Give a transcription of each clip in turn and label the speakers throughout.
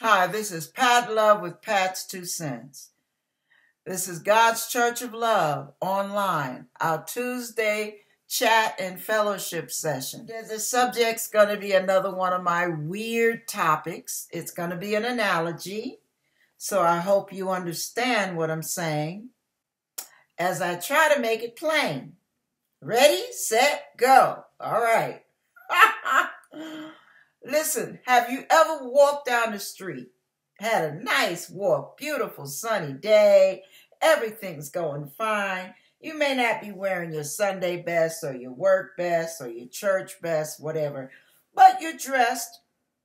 Speaker 1: Hi, this is Pat Love with Pat's Two Cents. This is God's Church of Love online, our Tuesday chat and fellowship session. The subject's going to be another one of my weird topics. It's going to be an analogy, so I hope you understand what I'm saying as I try to make it plain. Ready, set, go. All right. Listen, have you ever walked down the street, had a nice walk, beautiful sunny day, everything's going fine. You may not be wearing your Sunday best or your work best or your church best, whatever, but you're dressed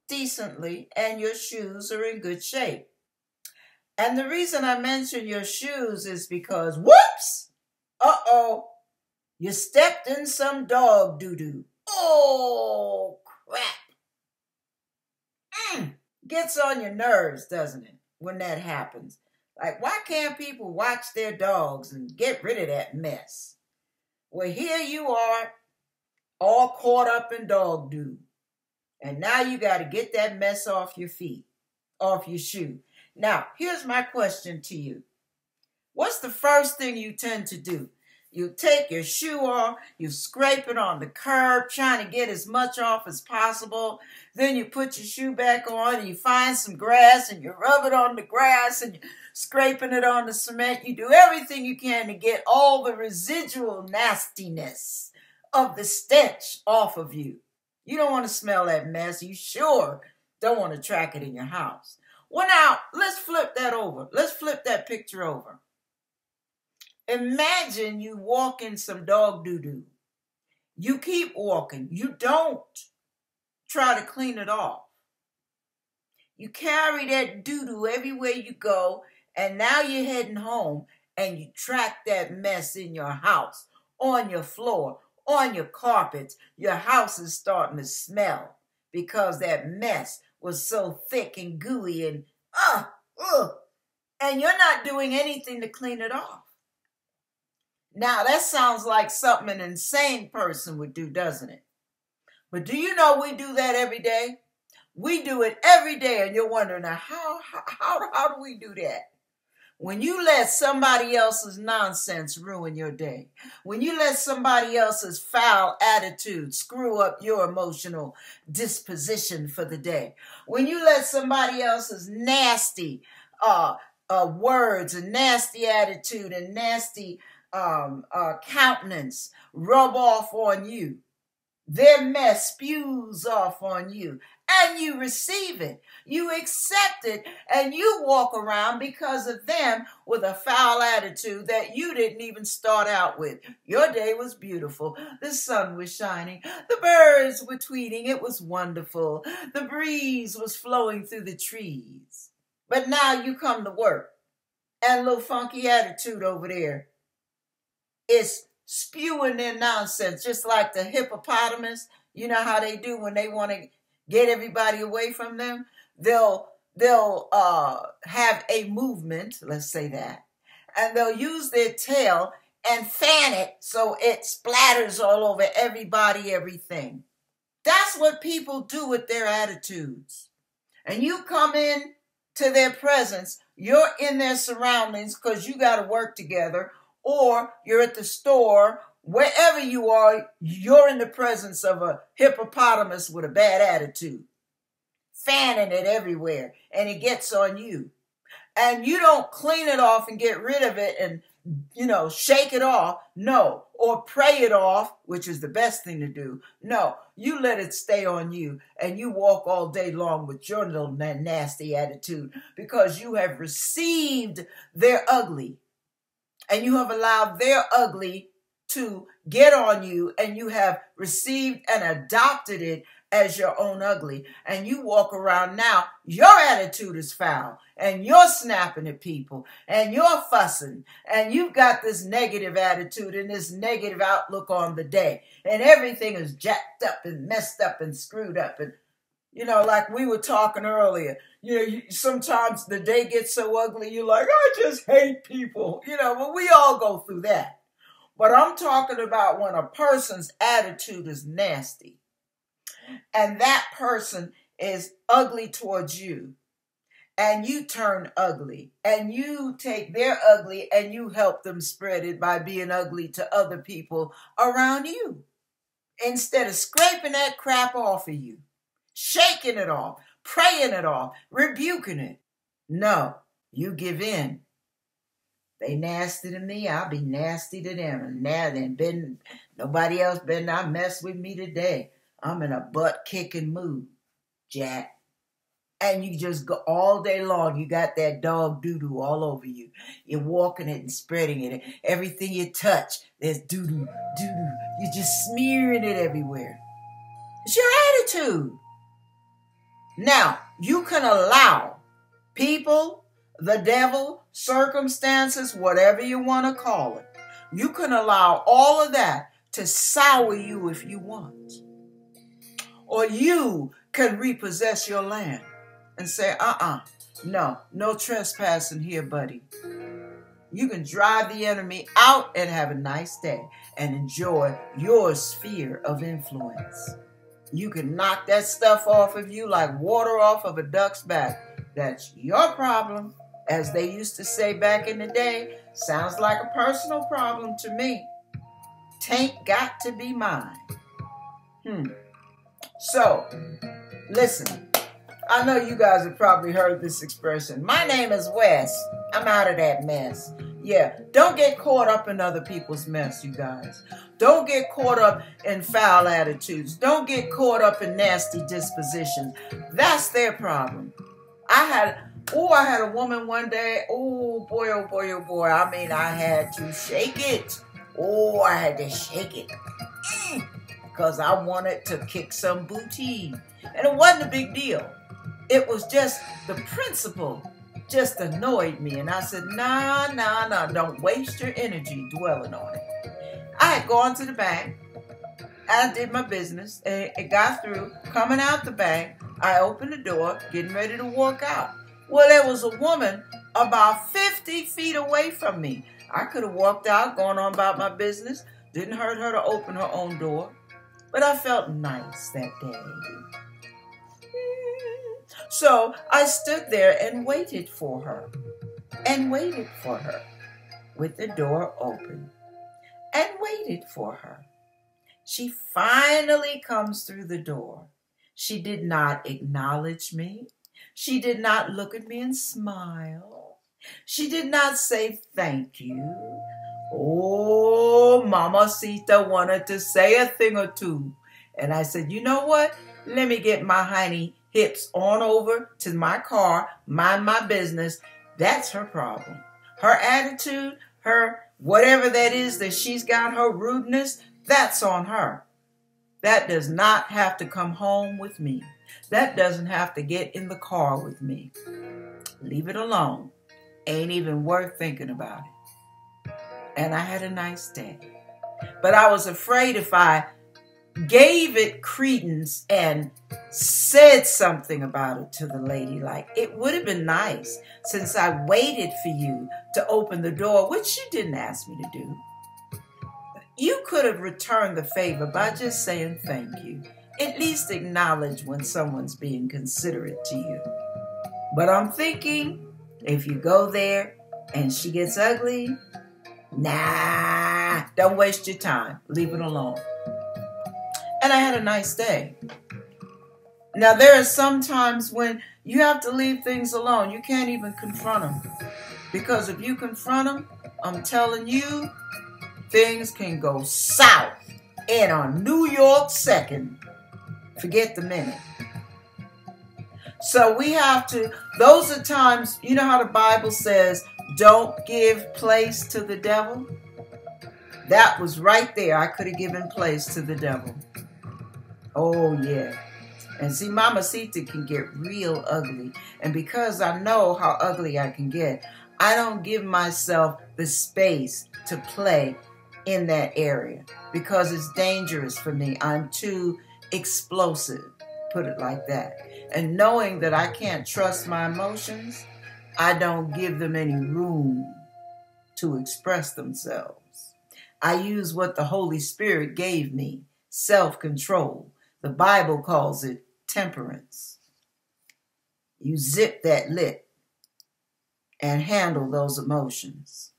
Speaker 1: decently and your shoes are in good shape. And the reason I mention your shoes is because, whoops, uh oh, you stepped in some dog doo doo. Oh, crap. Gets on your nerves, doesn't it, when that happens? Like, why can't people watch their dogs and get rid of that mess? Well, here you are, all caught up in dog doo. And now you got to get that mess off your feet, off your shoe. Now, here's my question to you What's the first thing you tend to do? You take your shoe off, you scrape it on the curb, trying to get as much off as possible. Then you put your shoe back on and you find some grass and you rub it on the grass and scraping it on the cement. You do everything you can to get all the residual nastiness of the stench off of you. You don't want to smell that mess. You sure don't want to track it in your house. Well, now, let's flip that over. Let's flip that picture over. Imagine you walk in some dog doo doo. You keep walking. You don't try to clean it off. You carry that doo doo everywhere you go, and now you're heading home and you track that mess in your house, on your floor, on your carpets. Your house is starting to smell because that mess was so thick and gooey and uh, uh, and you're not doing anything to clean it off. Now, that sounds like something an insane person would do, doesn't it? But do you know we do that every day? We do it every day, and you're wondering, how, how, how, how do we do that? When you let somebody else's nonsense ruin your day, when you let somebody else's foul attitude screw up your emotional disposition for the day, when you let somebody else's nasty uh, uh, words and nasty attitude and nasty um, uh, countenance rub off on you. Their mess spews off on you, and you receive it. You accept it, and you walk around because of them with a foul attitude that you didn't even start out with. Your day was beautiful. The sun was shining. The birds were tweeting. It was wonderful. The breeze was flowing through the trees. But now you come to work, and little funky attitude over there is spewing their nonsense, just like the hippopotamus. You know how they do when they want to get everybody away from them? They'll they'll uh, have a movement, let's say that, and they'll use their tail and fan it so it splatters all over everybody, everything. That's what people do with their attitudes. And you come in to their presence, you're in their surroundings because you got to work together or you're at the store, wherever you are, you're in the presence of a hippopotamus with a bad attitude, fanning it everywhere, and it gets on you. And you don't clean it off and get rid of it and, you know, shake it off. No. Or pray it off, which is the best thing to do. No. You let it stay on you and you walk all day long with your little nasty attitude because you have received their ugly and you have allowed their ugly to get on you and you have received and adopted it as your own ugly. And you walk around now, your attitude is foul and you're snapping at people and you're fussing and you've got this negative attitude and this negative outlook on the day and everything is jacked up and messed up and screwed up and you know, like we were talking earlier, you know, you, sometimes the day gets so ugly, you're like, I just hate people. You know, well, we all go through that. But I'm talking about when a person's attitude is nasty and that person is ugly towards you and you turn ugly and you take their ugly and you help them spread it by being ugly to other people around you instead of scraping that crap off of you, shaking it off, praying it off, rebuking it. No, you give in. They nasty to me, I'll be nasty to them. And now then, been nobody else better not mess with me today. I'm in a butt kicking mood, Jack. And you just go all day long. You got that dog doo doo all over you. You're walking it and spreading it. Everything you touch, there's doo doo, doo doo. You're just smearing it everywhere. It's your attitude. Now, you can allow people, the devil, circumstances, whatever you want to call it, you can allow all of that to sour you if you want. Or you can repossess your land and say, uh uh-uh, uh, no, no trespassing here, buddy. You can drive the enemy out and have a nice day and enjoy your sphere of influence. You can knock that stuff off of you like water off of a duck's back. That's your problem. As they used to say back in the day, sounds like a personal problem to me. Tain't got to be mine. Hmm. So, listen. I know you guys have probably heard this expression. My name is Wes. I'm out of that mess. Yeah, don't get caught up in other people's mess, you guys. Don't get caught up in foul attitudes. Don't get caught up in nasty dispositions. That's their problem. I had, oh, I had a woman one day. Oh, boy, oh, boy, oh, boy. I mean, I had to shake it. Oh, I had to shake it. Because mm, I wanted to kick some booty. And it wasn't a big deal. It was just the principle just annoyed me. And I said, nah, nah, nah, don't waste your energy dwelling on it. I had gone to the bank. I did my business. And it got through. Coming out the bank, I opened the door, getting ready to walk out. Well, there was a woman about 50 feet away from me. I could have walked out, gone on about my business. Didn't hurt her to open her own door. But I felt nice that day. So I stood there and waited for her, and waited for her, with the door open, and waited for her. She finally comes through the door. She did not acknowledge me. She did not look at me and smile. She did not say thank you. Oh, Mamacita wanted to say a thing or two. And I said, you know what? Let me get my honey hips on over to my car, mind my business. That's her problem. Her attitude, her whatever that is that she's got, her rudeness, that's on her. That does not have to come home with me. That doesn't have to get in the car with me. Leave it alone. Ain't even worth thinking about it. And I had a nice day. But I was afraid if I gave it credence and said something about it to the lady. Like, it would have been nice since I waited for you to open the door, which you didn't ask me to do. You could have returned the favor by just saying thank you. At least acknowledge when someone's being considerate to you. But I'm thinking if you go there and she gets ugly, nah, don't waste your time. Leave it alone and I had a nice day. Now, there are some times when you have to leave things alone. You can't even confront them. Because if you confront them, I'm telling you, things can go south in a New York second. Forget the minute. So we have to, those are times, you know how the Bible says, don't give place to the devil? That was right there. I could have given place to the devil. Oh, yeah. And see, Mamacita can get real ugly. And because I know how ugly I can get, I don't give myself the space to play in that area because it's dangerous for me. I'm too explosive, put it like that. And knowing that I can't trust my emotions, I don't give them any room to express themselves. I use what the Holy Spirit gave me self control the Bible calls it temperance. You zip that lip and handle those emotions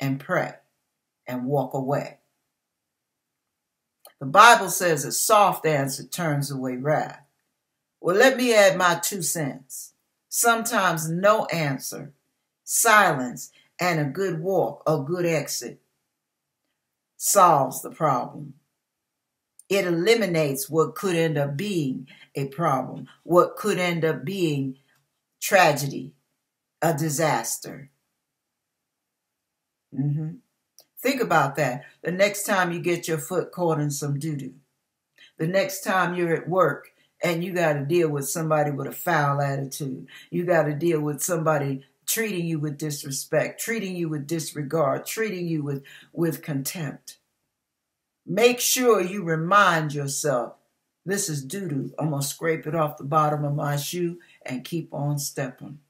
Speaker 1: and pray and walk away. The Bible says a soft answer turns away wrath. Well, let me add my two cents. Sometimes no answer, silence, and a good walk, a good exit, solves the problem. It eliminates what could end up being a problem, what could end up being tragedy, a disaster. Mm-hmm. Think about that. The next time you get your foot caught in some doo doo, the next time you're at work and you got to deal with somebody with a foul attitude, you got to deal with somebody treating you with disrespect, treating you with disregard, treating you with, with contempt. Make sure you remind yourself this is doo doo. I'm going to scrape it off the bottom of my shoe and keep on stepping.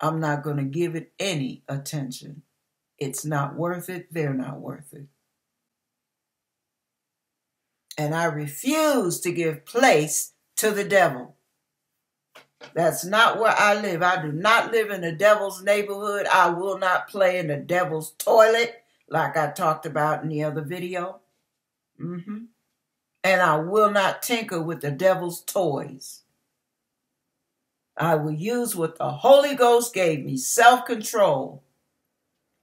Speaker 1: I'm not going to give it any attention. It's not worth it. They're not worth it. And I refuse to give place to the devil. That's not where I live. I do not live in the devil's neighborhood. I will not play in the devil's toilet, like I talked about in the other video. Mm-hmm. And I will not tinker with the devil's toys. I will use what the Holy Ghost gave me self control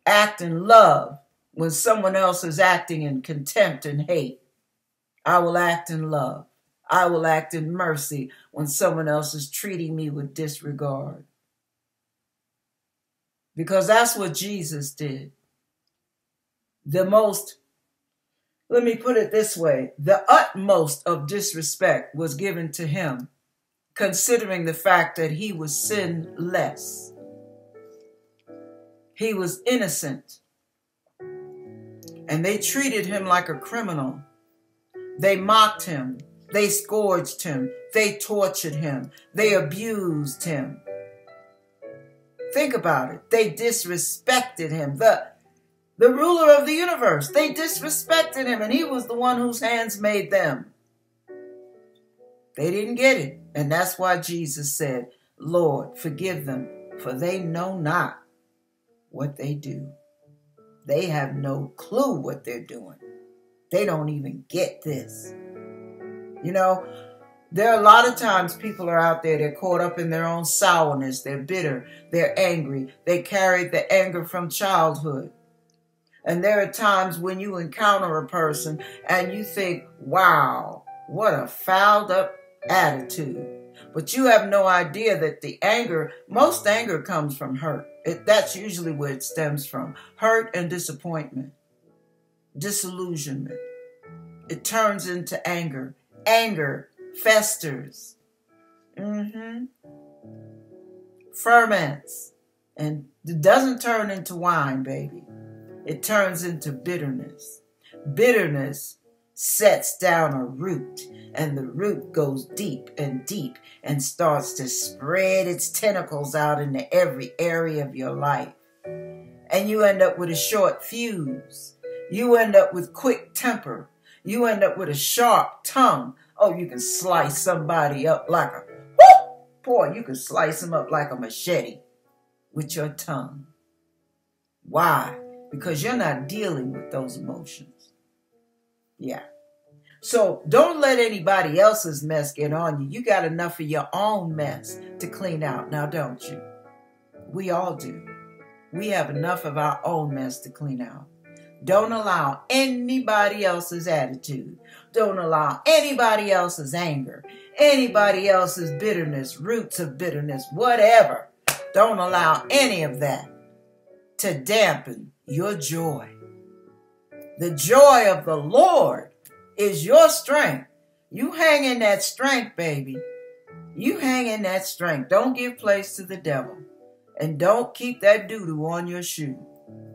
Speaker 1: act in love when someone else is acting in contempt and hate. I will act in love. I will act in mercy when someone else is treating me with disregard. Because that's what Jesus did. The most, let me put it this way the utmost of disrespect was given to him, considering the fact that he was sinless. He was innocent. And they treated him like a criminal. They mocked him. They scourged him. They tortured him. They abused him. Think about it. They disrespected him. The, the ruler of the universe. They disrespected him, and he was the one whose hands made them. They didn't get it. And that's why Jesus said, Lord, forgive them, for they know not what they do. They have no clue what they're doing. They don't even get this. You know, there are a lot of times people are out there, they're caught up in their own sourness, they're bitter, they're angry, they carried the anger from childhood. And there are times when you encounter a person and you think, wow, what a fouled up attitude. But you have no idea that the anger, most anger comes from hurt. It, that's usually where it stems from hurt and disappointment, disillusionment. It turns into anger. Anger festers, mm-hmm. ferments, and it doesn't turn into wine, baby. It turns into bitterness. Bitterness sets down a root, and the root goes deep and deep and starts to spread its tentacles out into every area of your life. And you end up with a short fuse. You end up with quick temper. You end up with a sharp tongue. Oh, you can slice somebody up like a whoo! Boy, you can slice them up like a machete with your tongue. Why? Because you're not dealing with those emotions. Yeah. So don't let anybody else's mess get on you. You got enough of your own mess to clean out now, don't you? We all do. We have enough of our own mess to clean out. Don't allow anybody else's attitude. Don't allow anybody else's anger, anybody else's bitterness, roots of bitterness, whatever. Don't allow any of that to dampen your joy. The joy of the Lord is your strength. You hang in that strength, baby. You hang in that strength. Don't give place to the devil. And don't keep that doo doo on your shoe.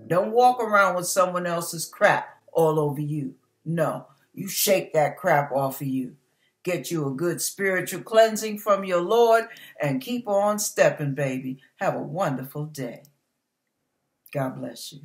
Speaker 1: Don't walk around with someone else's crap all over you. No, you shake that crap off of you. Get you a good spiritual cleansing from your Lord and keep on stepping, baby. Have a wonderful day. God bless you.